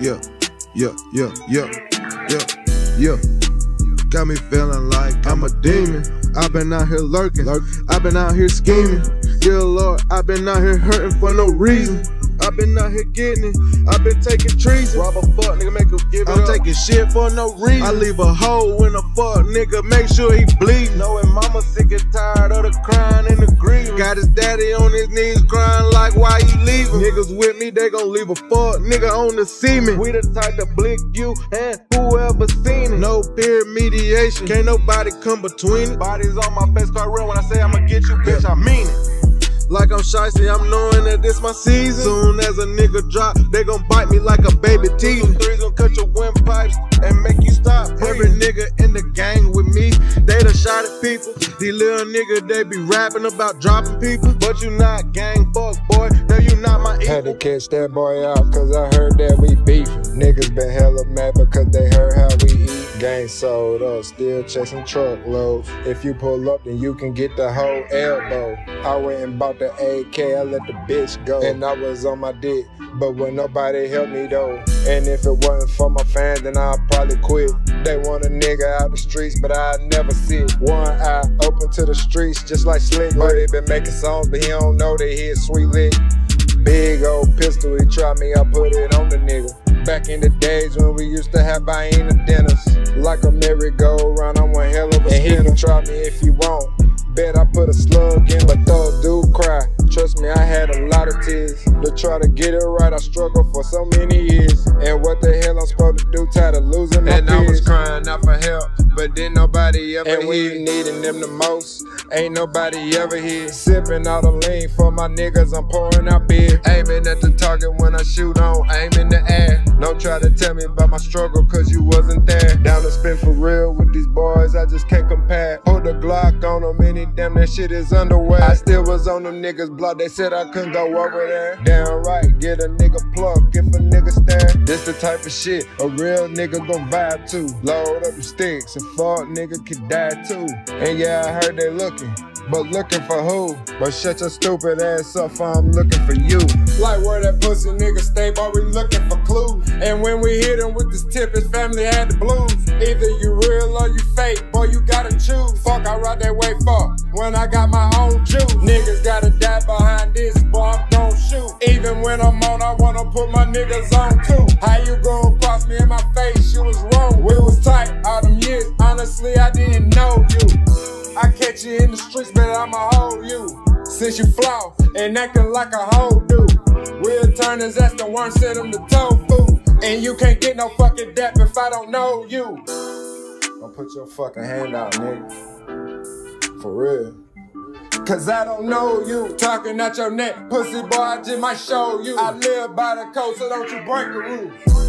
yeah, yeah, yeah, yeah, yeah, yeah. Got me feeling like I'm a demon. I've been out here lurking. I've been out here scheming. Dear Lord, I've been out here hurting for no reason. I've been out here getting it. I've been taking treason. Rob a fuck, nigga, make him give it I'm up. taking shit for no reason. I leave a hole in a fuck, nigga, make sure he bleed. Knowing mama sick and tired of the crying and the grieving. Got his daddy on his knees crying Niggas with me, they gon' leave a fuck nigga on the semen. We the type to blink you and whoever seen it. No peer mediation, can't nobody come between it. Bodies on my face card real when I say I'ma get you, bitch, I mean it like I'm shicey. I'm knowing that this my season. Soon as a nigga drop, they gon' bite me like a baby teeth. Threes gon' cut your windpipes and make you stop. Every nigga in the gang with me, they done shot at people. These little niggas, they be rapping about dropping people. But you not gang fuck, boy. Had to catch that boy out, cause I heard that we beef. Niggas been hella mad because they heard how we eat. Gang sold up, still chasing truckloads. If you pull up, then you can get the whole elbow. I went and bought the AK, I let the bitch go. And I was on my dick, but when nobody helped me though. And if it wasn't for my fans, then I'd probably quit. They want a nigga out the streets, but I never see it. One eye open to the streets, just like Slick. But he been making songs, but he don't know that he is sweet lit. Big old pistol, he tried me, I put it on the nigga. Back in the days when we used to have hyena dinners. Like a merry-go-round, I'm one hell of a spinner. And he try me if he want. Bet I put a slug in, but thug dude cry. Trust me, I had a lot of tears. To try to get it right, I struggled for so many years. And what the hell I'm supposed to do, tired of losing my And peers. I was crying out for help, but then nobody ever And we needing them the most, ain't nobody ever here. Sipping all the lean for my niggas, I'm pouring out beer. Aiming at the target when I shoot on, aim in the air. Don't try to tell me about my struggle, cause you wasn't there. Down to spin for real with these boys, I just can't compare. The Glock on them, any damn that shit is underwear. I still was on them niggas' block, they said I couldn't go over there. Damn right, get a nigga plug if a nigga stare. This the type of shit a real nigga gon' vibe to. Load up the sticks, a fuck nigga could die too. And yeah, I heard they looking but looking for who? But shut your stupid ass up, I'm looking for you. Like where that pussy nigga stay, boy, we looking for clues. And when we hit him with this tip, his family had the blues. Either you real or you fake, boy, you gotta choose. Fuck, I ride that way far when I got my own juice. Niggas gotta die behind this, boy, I'm gon' shoot. Even when I'm on, I wanna put my niggas on too. How you gon' cross me in my face? You was wrong. We was tight all them years. Honestly, I didn't know you. I catch you in the streets, but I'ma hold you. Since you flaw and acting like a hoe dude. Real turners, that's the one send them to tofu. And you can't get no fucking depth if I don't know you. Don't put your fucking hand out, nigga. For real. Cause I don't know you. Talking at your neck, pussy boy, I just might show you. I live by the code, so don't you break the rules.